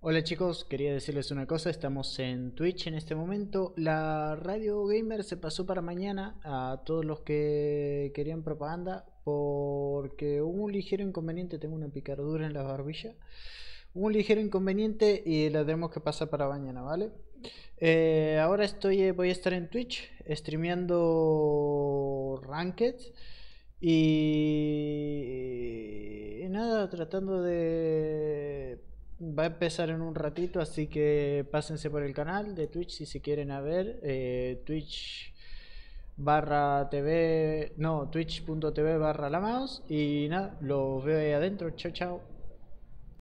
Hola chicos, quería decirles una cosa, estamos en Twitch en este momento. La Radio Gamer se pasó para mañana a todos los que querían propaganda porque hubo un ligero inconveniente, tengo una picardura en la barbilla. Un ligero inconveniente y la tenemos que pasar para mañana, ¿vale? Eh, ahora estoy, eh, voy a estar en Twitch streameando Ranked y nada, tratando de va a empezar en un ratito, así que pásense por el canal de Twitch si se quieren a ver. Eh, Twitch barra TV, no, twitch.tv barra la mouse. Y nada, los veo ahí adentro. Chao, chao.